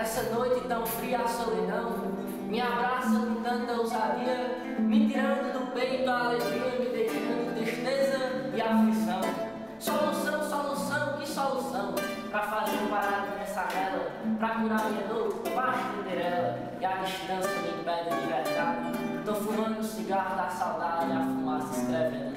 Nessa noite tão fria a solidão me abraça com tanta ousadia, me tirando do peito a alegria, me deixando tristeza e aflição. Solução, solução, que solução Pra fazer um parado nessa vela Pra curar minha dor, basta entender ela E a distância me impede de verdade Tô fumando o cigarro da saudade A fumaça escrevendo